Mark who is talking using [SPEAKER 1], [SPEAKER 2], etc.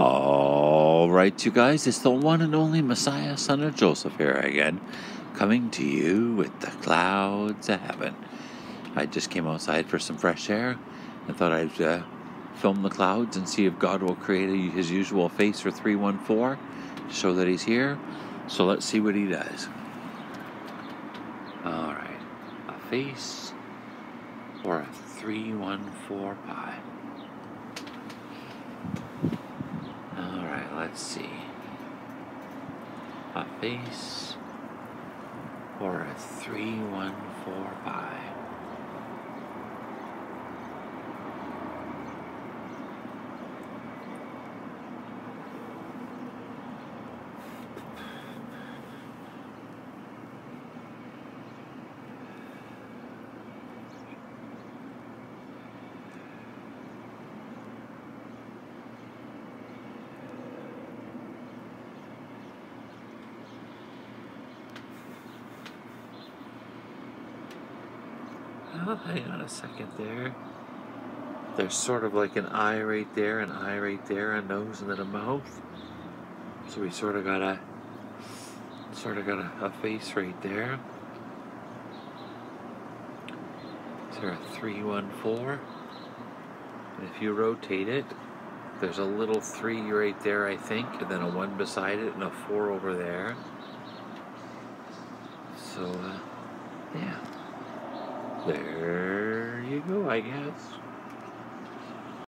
[SPEAKER 1] All right, you guys, it's the one and only Messiah, son of Joseph, here again, coming to you with the clouds of heaven. I just came outside for some fresh air and thought I'd uh, film the clouds and see if God will create a, his usual face for 314 to show that he's here. So let's see what he does. All right, a face or a 314 let's see. A face or a 314 Oh, hang on a second there. There's sort of like an eye right there, an eye right there, a nose, and then a mouth. So we sort of got a, sort of got a, a face right there. Is there a three, one, four? And if you rotate it, there's a little three right there, I think, and then a one beside it, and a four over there. So, uh, yeah. There you go, I guess.